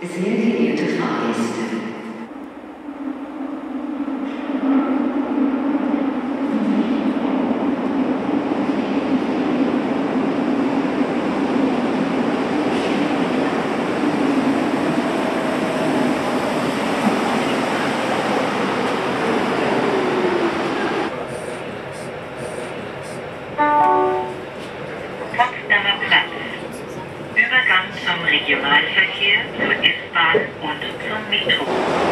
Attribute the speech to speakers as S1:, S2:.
S1: is easily to find.
S2: zum Regionalverkehr, zur S-Bahn und zum Metro.